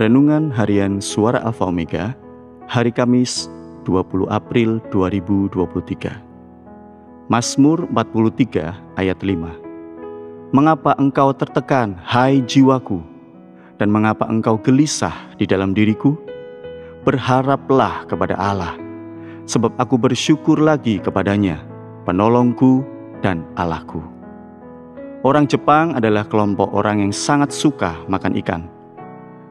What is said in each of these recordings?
Renungan Harian Suara Alfa Omega, hari Kamis 20 April 2023. Mazmur 43 ayat 5. Mengapa engkau tertekan, hai jiwaku? Dan mengapa engkau gelisah di dalam diriku? Berharaplah kepada Allah, sebab aku bersyukur lagi kepadanya, penolongku dan Allahku. Orang Jepang adalah kelompok orang yang sangat suka makan ikan.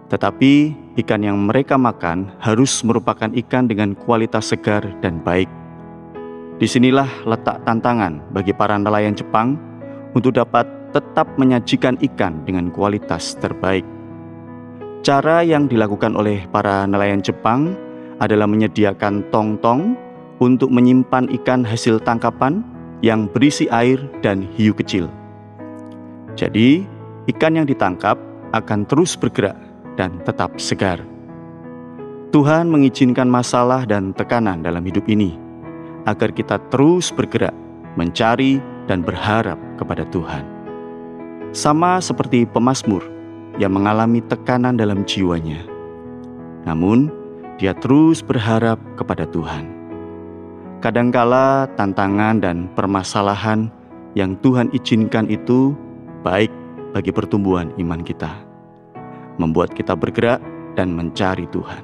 Tetapi ikan yang mereka makan harus merupakan ikan dengan kualitas segar dan baik. Di sinilah letak tantangan bagi para nelayan Jepang untuk dapat tetap menyajikan ikan dengan kualitas terbaik. Cara yang dilakukan oleh para nelayan Jepang adalah menyediakan tong-tong untuk menyimpan ikan hasil tangkapan yang berisi air dan hiu kecil. Jadi, ikan yang ditangkap akan terus bergerak dan tetap segar. Tuhan mengizinkan masalah dan tekanan dalam hidup ini agar kita terus bergerak, mencari, dan berharap kepada Tuhan. Sama seperti pemazmur yang mengalami tekanan dalam jiwanya, namun dia terus berharap kepada Tuhan. Kadangkala tantangan dan permasalahan yang Tuhan izinkan itu baik bagi pertumbuhan iman kita, membuat kita bergerak dan mencari Tuhan.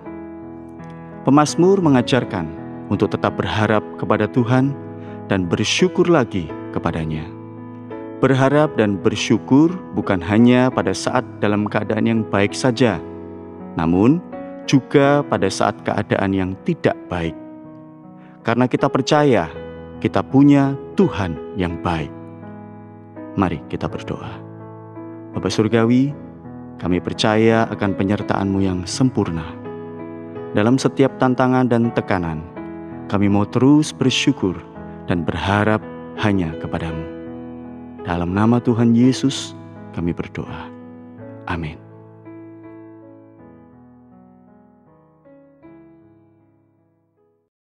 Pemasmur mengajarkan untuk tetap berharap kepada Tuhan dan bersyukur lagi kepadanya. Berharap dan bersyukur bukan hanya pada saat dalam keadaan yang baik saja, namun juga pada saat keadaan yang tidak baik. Karena kita percaya kita punya Tuhan yang baik. Mari kita berdoa. Bapak Surgawi, kami percaya akan penyertaan-Mu yang sempurna. Dalam setiap tantangan dan tekanan, kami mau terus bersyukur dan berharap hanya kepadamu. Dalam nama Tuhan Yesus, kami berdoa. Amin.